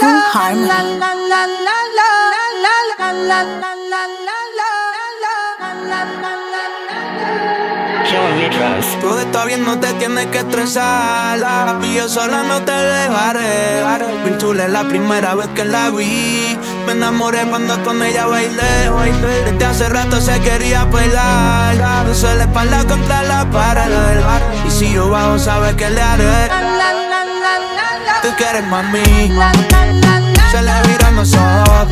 Full harmony. Todo está bien, no te tienes que estresar. Y yo sola no te dejaré. Bien chula es la primera vez que la vi. Me enamoré cuando con ella bailé. Desde hace rato se quería bailar. Puse la espalda contra la pared. Y si yo bajo, sabes que le haré. Tú quieres mami. Se le viran los ojos.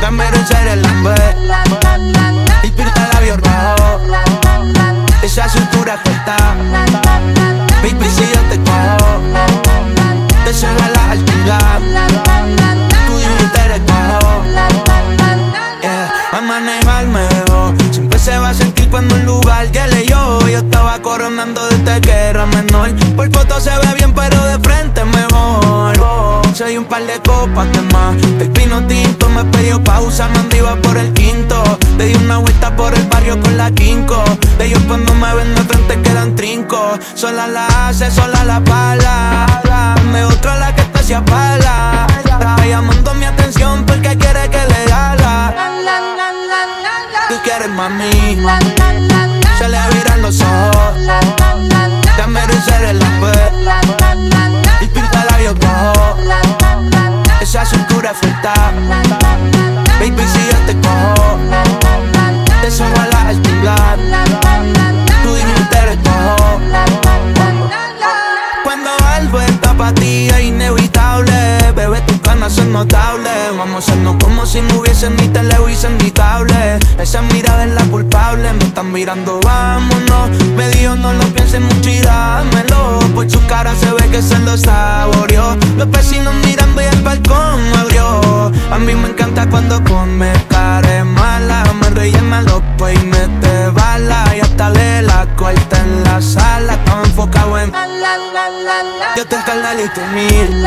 Dame serio el hambre. Y pinta labios rojos. Esa cintura corta. Baby, si yo te cojo, te subo a la altura. Tú y yo te recojo. Yeah. A manejarme mejor. Siempre se va a sentir cuando un lugar que leyó. Yo estaba coronando desde Soy un par de copas que más. El pino tinto me pidió pausa, me iba por el quinto. Le di una vuelta por el barrio con la quinco. De ellos cuando me ven de frente quedan trinco. Sola la hace, sola la pala. Dame otra la que esta se apala. Está llamando mi atención porque quiere que le haga. Tú quieres mami. Baby, si yo te cojo, te subo a la altura. Tú dime te recojo. Cuando algo está para ti es inevitable. Bebé, tus ganas son notables. Vamos a hacernos como si no hubiesen ni televisión ni cable. Esa mirada es la culpable. Me están mirando, vámonos. Me dijo no lo pienses mucho y dámelo encanta cuando come cara mala Me rellena los y mete bala. Y hasta le la corta en la sala Estaba enfocado en yo te encarnal y tú mil